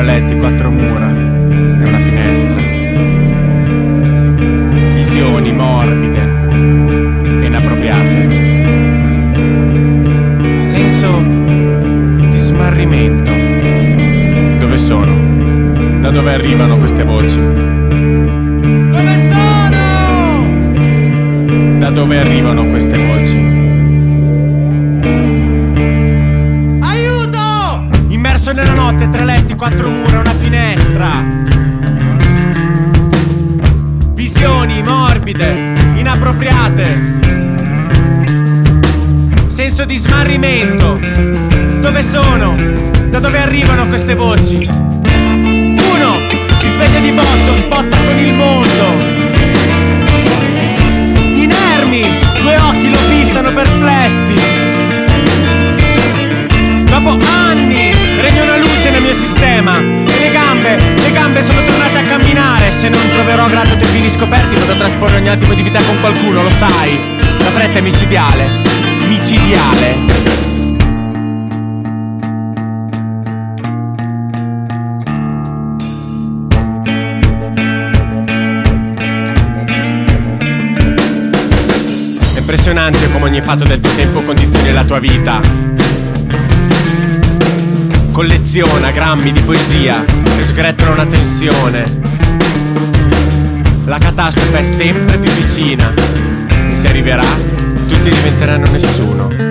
tre letti, quattro mura e una finestra. Visioni morbide e inappropriate. Senso di smarrimento. Dove sono? Da dove arrivano queste voci? Dove sono? Da dove arrivano queste voci? Immerso nella notte, tre letti, quattro mura, una finestra. Visioni morbide, inappropriate. Senso di smarrimento. Dove sono? Da dove arrivano queste voci? Uno si sveglia di botto, spotta con il mondo. Ai tuoi fili scoperti Potrò trasporre ogni attimo di vita con qualcuno, lo sai. La fretta è micidiale. Micidiale. Impressionante come ogni fatto del tuo tempo condizioni la tua vita. Colleziona grammi di poesia che sgrettano una tensione. La catastrofe è sempre più vicina e se arriverà tutti diventeranno nessuno.